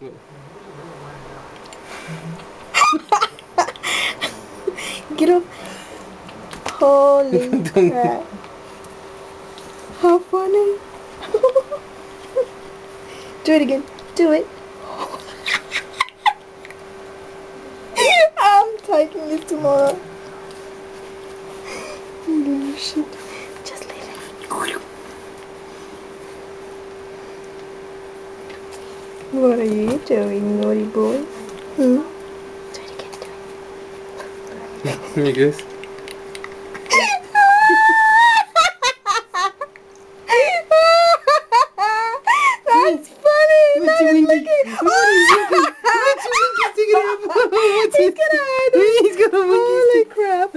Get up. Holy crap. How funny. Do it again. Do it. I'm taking this tomorrow. Shit. What are you doing, naughty boy? Hmm? Do it again, do it. There he goes. That's funny! That is looking... Looking? What's looking? What's he looking? He's gonna hide it! He's gonna Holy crap!